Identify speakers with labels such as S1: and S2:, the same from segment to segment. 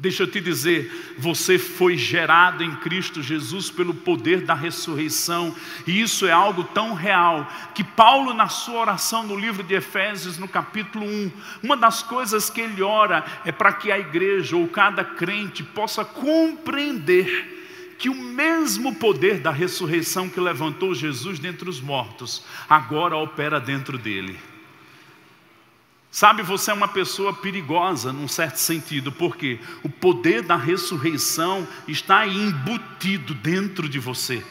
S1: Deixa eu te dizer, você foi gerado em Cristo Jesus pelo poder da ressurreição, e isso é algo tão real que Paulo, na sua oração no livro de Efésios, no capítulo 1, uma das coisas que ele ora é para que a igreja ou cada crente possa compreender que o mesmo poder da ressurreição que levantou Jesus dentre os mortos, agora opera dentro dele. Sabe, você é uma pessoa perigosa num certo sentido, porque o poder da ressurreição está embutido dentro de você.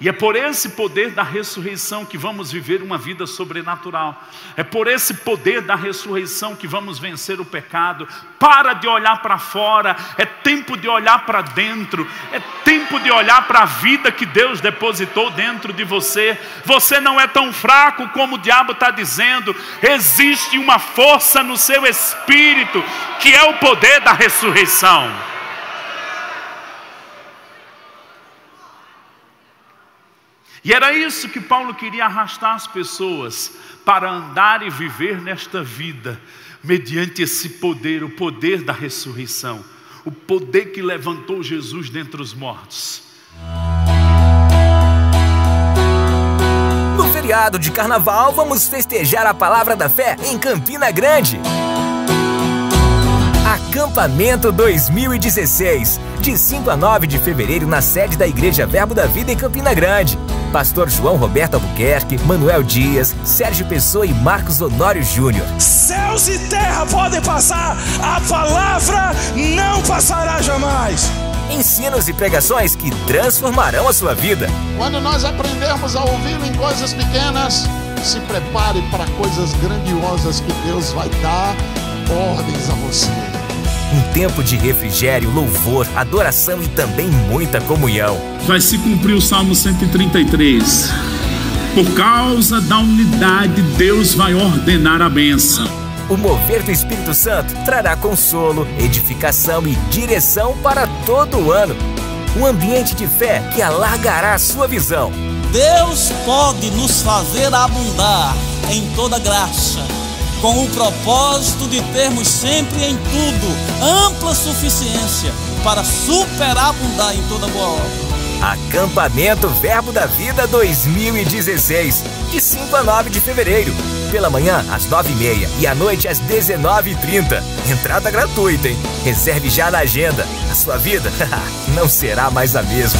S1: E é por esse poder da ressurreição que vamos viver uma vida sobrenatural. É por esse poder da ressurreição que vamos vencer o pecado. Para de olhar para fora, é tempo de olhar para dentro, é tempo de olhar para a vida que Deus depositou dentro de você. Você não é tão fraco como o diabo está dizendo, existe uma força no seu espírito, que é o poder da ressurreição. E era isso que Paulo queria arrastar as pessoas para andar e viver nesta vida, mediante esse poder, o poder da ressurreição, o poder que levantou Jesus dentre os mortos.
S2: No feriado de carnaval, vamos festejar a palavra da fé em Campina Grande. Acampamento 2016, de 5 a 9 de fevereiro na sede da Igreja Verbo da Vida em Campina Grande. Pastor João Roberto Albuquerque, Manuel Dias, Sérgio Pessoa e Marcos Honório Júnior.
S3: Céus e terra podem passar, a palavra não passará jamais.
S2: Ensinos e pregações que transformarão a sua vida.
S4: Quando nós aprendermos a ouvir em coisas pequenas, se prepare para coisas grandiosas que Deus vai dar ordens a você.
S2: Um tempo de refrigério, louvor, adoração e também muita comunhão.
S1: Vai se cumprir o Salmo 133. Por causa da unidade, Deus vai ordenar a benção.
S2: O mover do Espírito Santo trará consolo, edificação e direção para todo o ano. Um ambiente de fé que alargará a sua visão.
S5: Deus pode nos fazer abundar em toda graça com o propósito de termos sempre em tudo ampla suficiência para superabundar em toda boa obra.
S2: Acampamento Verbo da Vida 2016, de 5 a 9 de fevereiro. Pela manhã, às 9h30 e à noite, às 19h30. Entrada gratuita, hein? Reserve já na agenda. A sua vida não será mais a mesma.